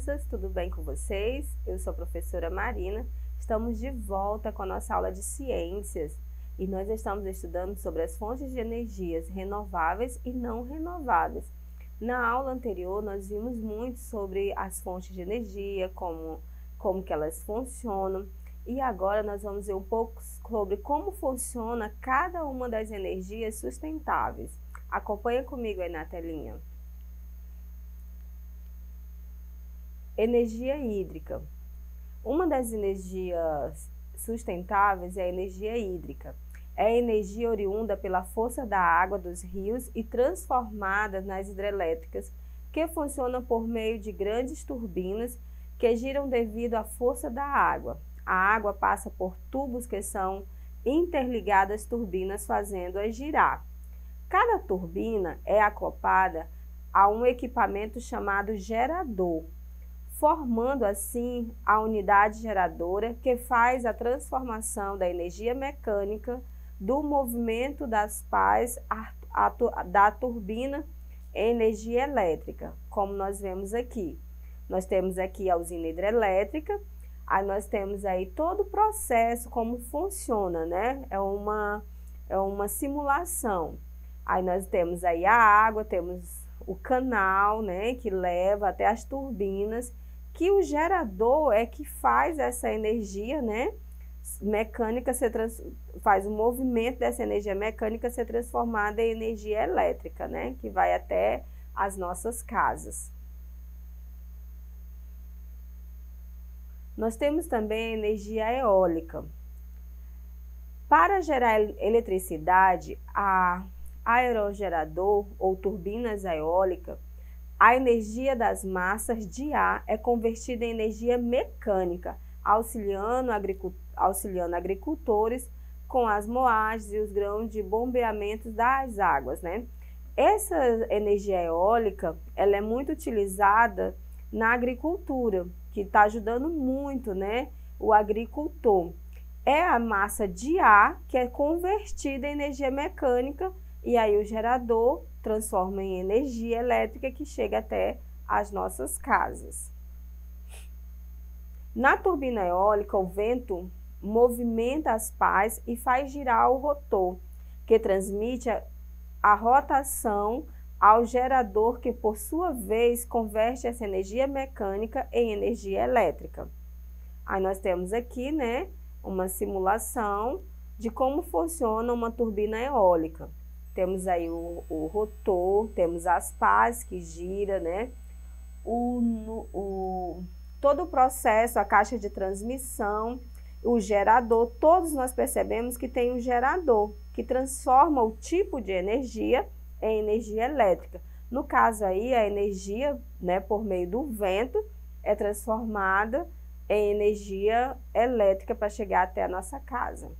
crianças, tudo bem com vocês? Eu sou a professora Marina. Estamos de volta com a nossa aula de ciências e nós estamos estudando sobre as fontes de energias renováveis e não renováveis. Na aula anterior, nós vimos muito sobre as fontes de energia, como, como que elas funcionam, e agora nós vamos ver um pouco sobre como funciona cada uma das energias sustentáveis. Acompanha comigo aí na telinha. Energia hídrica. Uma das energias sustentáveis é a energia hídrica. É a energia oriunda pela força da água dos rios e transformada nas hidrelétricas, que funcionam por meio de grandes turbinas que giram devido à força da água. A água passa por tubos que são interligadas turbinas, fazendo-a girar. Cada turbina é acoplada a um equipamento chamado gerador, formando assim a unidade geradora que faz a transformação da energia mecânica do movimento das pás da turbina em energia elétrica, como nós vemos aqui. Nós temos aqui a usina hidrelétrica, aí nós temos aí todo o processo, como funciona, né? É uma, é uma simulação. Aí nós temos aí a água, temos o canal, né, que leva até as turbinas que o gerador é que faz essa energia, né? Mecânica ser trans, faz o movimento dessa energia mecânica ser transformada em energia elétrica, né? Que vai até as nossas casas. Nós temos também a energia eólica. Para gerar eletricidade, a aerogerador ou turbinas eólicas a energia das massas de ar é convertida em energia mecânica, auxiliando, auxiliando agricultores com as moagens e os grãos de bombeamento das águas, né? Essa energia eólica, ela é muito utilizada na agricultura, que está ajudando muito, né, o agricultor. É a massa de ar que é convertida em energia mecânica e aí o gerador transforma em energia elétrica que chega até as nossas casas. Na turbina eólica, o vento movimenta as pás e faz girar o rotor, que transmite a, a rotação ao gerador, que por sua vez converte essa energia mecânica em energia elétrica. Aí nós temos aqui, né, uma simulação de como funciona uma turbina eólica. Temos aí o, o rotor, temos as pás que gira, né? O, o, todo o processo, a caixa de transmissão, o gerador, todos nós percebemos que tem um gerador que transforma o tipo de energia em energia elétrica. No caso aí, a energia, né, por meio do vento, é transformada em energia elétrica para chegar até a nossa casa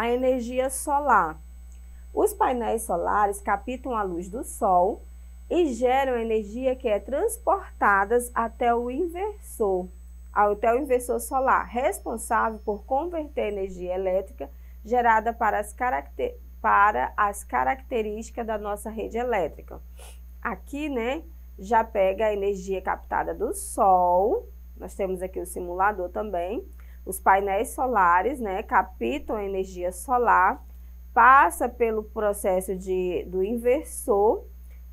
a energia solar. Os painéis solares captam a luz do Sol e geram energia que é transportada até o inversor, até o inversor solar, responsável por converter energia elétrica gerada para as, caracter, para as características da nossa rede elétrica. Aqui, né, já pega a energia captada do Sol, nós temos aqui o simulador também, os painéis solares, né, captam a energia solar, passa pelo processo de, do inversor,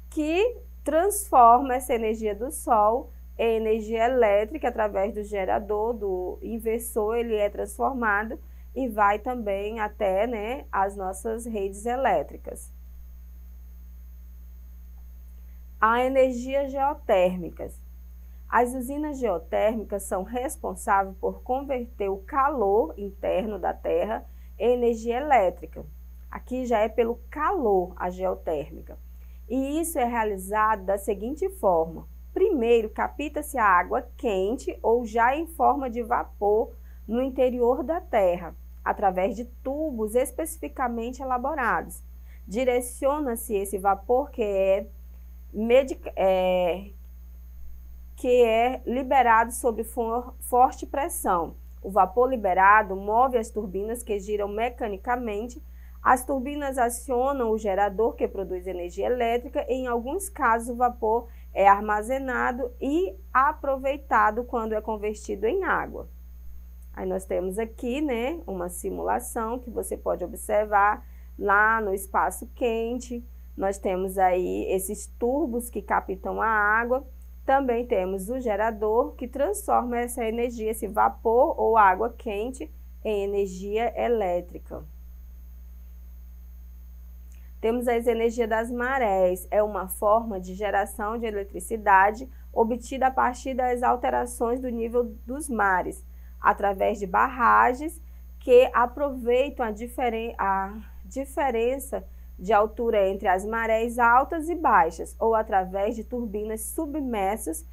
que transforma essa energia do Sol em energia elétrica através do gerador, do inversor, ele é transformado e vai também até né, as nossas redes elétricas. A energia geotérmicas. As usinas geotérmicas são responsáveis por converter o calor interno da Terra em energia elétrica. Aqui já é pelo calor a geotérmica. E isso é realizado da seguinte forma: primeiro, capta-se a água quente ou já em forma de vapor no interior da Terra, através de tubos especificamente elaborados. Direciona-se esse vapor que é, é, que é liberado sob for, forte pressão. O vapor liberado move as turbinas que giram mecanicamente. As turbinas acionam o gerador que produz energia elétrica e, em alguns casos, o vapor é armazenado e aproveitado quando é convertido em água. Aí nós temos aqui, né, uma simulação que você pode observar lá no espaço quente. Nós temos aí esses turbos que captam a água. Também temos o gerador que transforma essa energia, esse vapor ou água quente, em energia elétrica. Temos as energias das marés, é uma forma de geração de eletricidade obtida a partir das alterações do nível dos mares, através de barragens que aproveitam a, diferen a diferença de altura entre as marés altas e baixas, ou através de turbinas submersas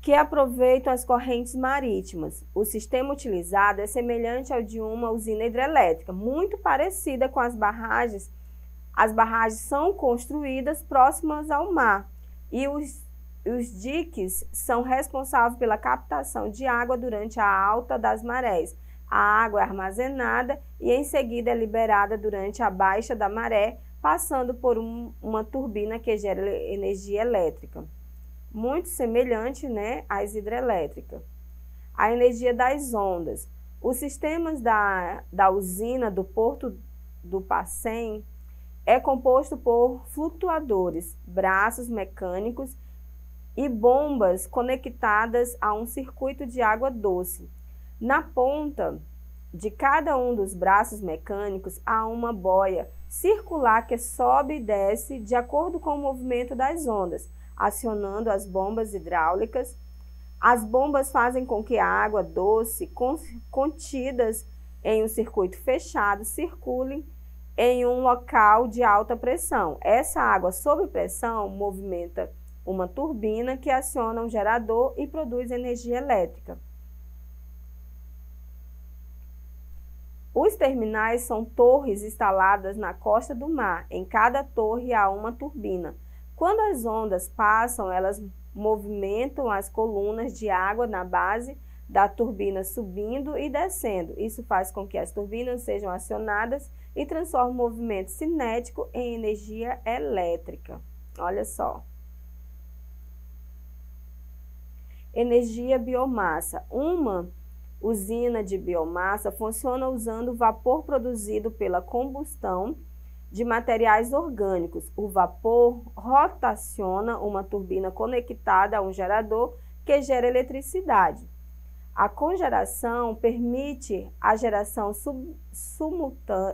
que aproveitam as correntes marítimas. O sistema utilizado é semelhante ao de uma usina hidrelétrica, muito parecida com as barragens as barragens são construídas próximas ao mar e os, os diques são responsáveis pela captação de água durante a alta das marés. A água é armazenada e em seguida é liberada durante a baixa da maré, passando por um, uma turbina que gera energia elétrica. Muito semelhante né, às hidrelétricas. A energia das ondas. Os sistemas da, da usina do Porto do Pacem é composto por flutuadores, braços mecânicos e bombas conectadas a um circuito de água doce. Na ponta de cada um dos braços mecânicos há uma boia circular que sobe e desce de acordo com o movimento das ondas, acionando as bombas hidráulicas. As bombas fazem com que a água doce contidas em um circuito fechado circule em um local de alta pressão. Essa água sob pressão movimenta uma turbina que aciona um gerador e produz energia elétrica. Os terminais são torres instaladas na costa do mar. Em cada torre há uma turbina. Quando as ondas passam, elas movimentam as colunas de água na base da turbina subindo e descendo. Isso faz com que as turbinas sejam acionadas e transforma o movimento cinético em energia elétrica. Olha só. Energia biomassa. Uma usina de biomassa funciona usando vapor produzido pela combustão de materiais orgânicos. O vapor rotaciona uma turbina conectada a um gerador que gera eletricidade. A congeração permite a geração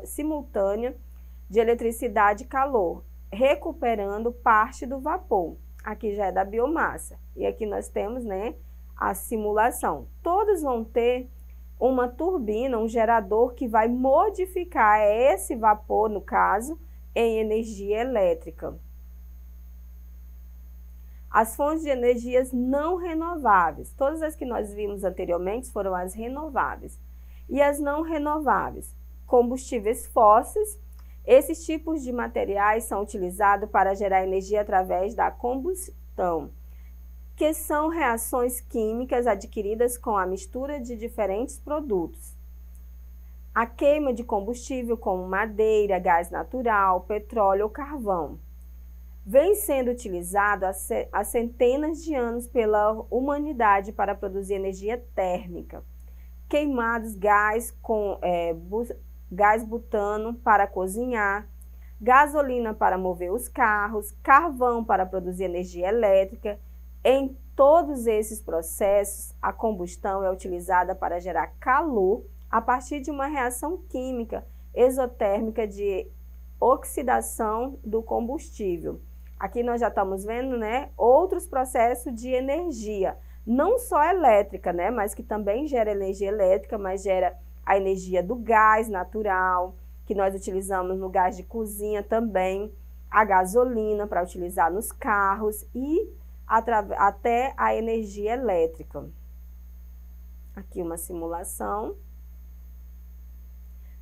simultânea de eletricidade e calor, recuperando parte do vapor. Aqui já é da biomassa. E aqui nós temos né, a simulação. Todos vão ter uma turbina, um gerador que vai modificar esse vapor, no caso, em energia elétrica. As fontes de energias não renováveis, todas as que nós vimos anteriormente foram as renováveis. E as não renováveis, combustíveis fósseis, esses tipos de materiais são utilizados para gerar energia através da combustão, que são reações químicas adquiridas com a mistura de diferentes produtos. A queima de combustível como madeira, gás natural, petróleo ou carvão vem sendo utilizado há centenas de anos pela humanidade para produzir energia térmica. Queimados gás com é, gás butano para cozinhar, gasolina para mover os carros, carvão para produzir energia elétrica. Em todos esses processos, a combustão é utilizada para gerar calor a partir de uma reação química exotérmica de oxidação do combustível. Aqui nós já estamos vendo, né, outros processos de energia, não só elétrica, né, mas que também gera energia elétrica, mas gera a energia do gás natural, que nós utilizamos no gás de cozinha também, a gasolina para utilizar nos carros e até a energia elétrica. Aqui uma simulação.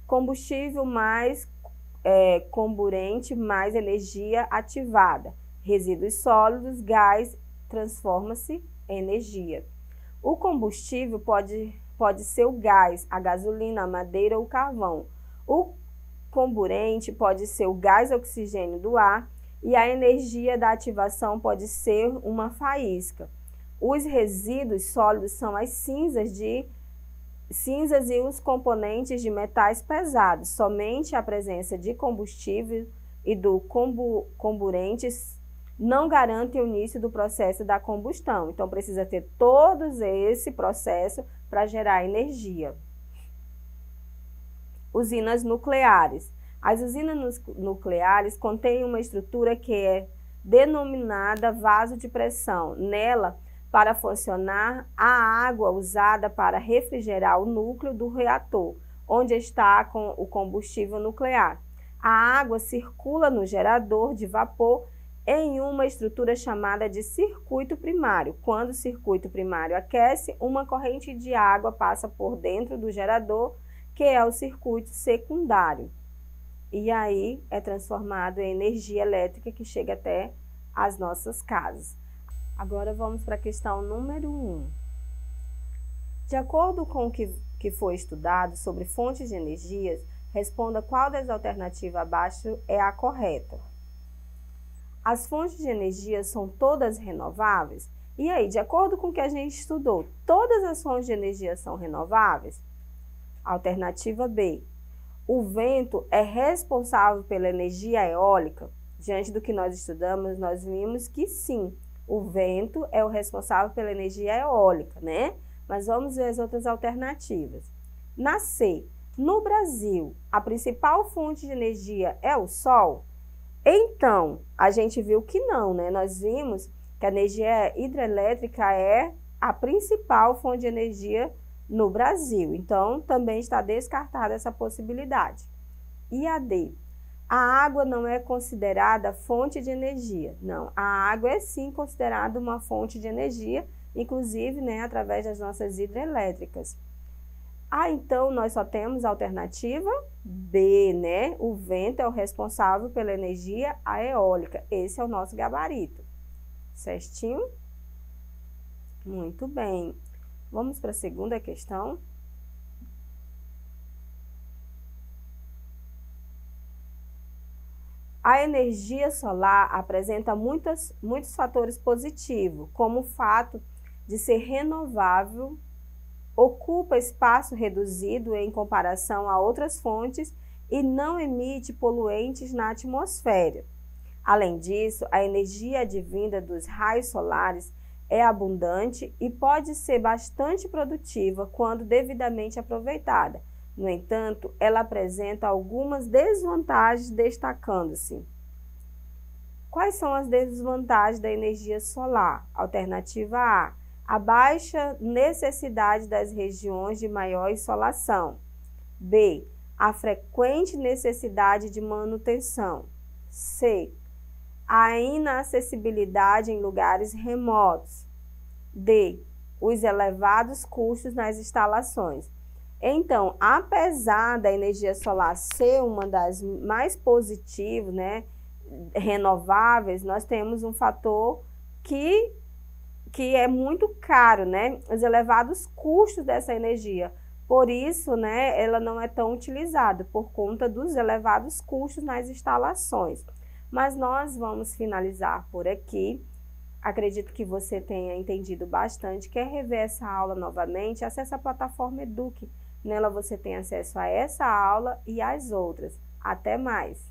Combustível mais é, comburente mais energia ativada. Resíduos sólidos, gás, transforma-se em energia. O combustível pode, pode ser o gás, a gasolina, a madeira ou o carvão. O comburente pode ser o gás oxigênio do ar e a energia da ativação pode ser uma faísca. Os resíduos sólidos são as cinzas de cinzas e os componentes de metais pesados. Somente a presença de combustível e do combu, comburentes não garante o início do processo da combustão. Então, precisa ter todo esse processo para gerar energia. Usinas nucleares. As usinas nucleares contêm uma estrutura que é denominada vaso de pressão. Nela, para funcionar, a água usada para refrigerar o núcleo do reator, onde está com o combustível nuclear. A água circula no gerador de vapor em uma estrutura chamada de circuito primário. Quando o circuito primário aquece, uma corrente de água passa por dentro do gerador, que é o circuito secundário. E aí é transformado em energia elétrica que chega até as nossas casas. Agora vamos para a questão número 1. Um. De acordo com o que, que foi estudado sobre fontes de energias, responda qual das alternativas abaixo é a correta. As fontes de energia são todas renováveis? E aí, de acordo com o que a gente estudou, todas as fontes de energia são renováveis? Alternativa B. O vento é responsável pela energia eólica? Diante do que nós estudamos, nós vimos que sim, o vento é o responsável pela energia eólica, né? Mas vamos ver as outras alternativas. Na C, no Brasil, a principal fonte de energia é o sol? Então, a gente viu que não, né? Nós vimos que a energia hidrelétrica é a principal fonte de energia no Brasil. Então, também está descartada essa possibilidade. E a D? A água não é considerada fonte de energia. Não, a água é sim considerada uma fonte de energia, inclusive né, através das nossas hidrelétricas. Ah, então nós só temos a alternativa B, né? O vento é o responsável pela energia eólica. Esse é o nosso gabarito. Certinho? Muito bem. Vamos para a segunda questão. A energia solar apresenta muitas, muitos fatores positivos, como o fato de ser renovável ocupa espaço reduzido em comparação a outras fontes e não emite poluentes na atmosfera. Além disso, a energia advinda dos raios solares é abundante e pode ser bastante produtiva quando devidamente aproveitada. No entanto, ela apresenta algumas desvantagens, destacando-se. Quais são as desvantagens da energia solar? Alternativa A: a baixa necessidade das regiões de maior insolação. B. A frequente necessidade de manutenção. C. A inacessibilidade em lugares remotos. D. Os elevados custos nas instalações. Então, apesar da energia solar ser uma das mais positivas, né, renováveis, nós temos um fator que que é muito caro, né? Os elevados custos dessa energia. Por isso, né, ela não é tão utilizada, por conta dos elevados custos nas instalações. Mas nós vamos finalizar por aqui. Acredito que você tenha entendido bastante. Quer rever essa aula novamente? Acesse a plataforma Eduque. Nela você tem acesso a essa aula e às outras. Até mais!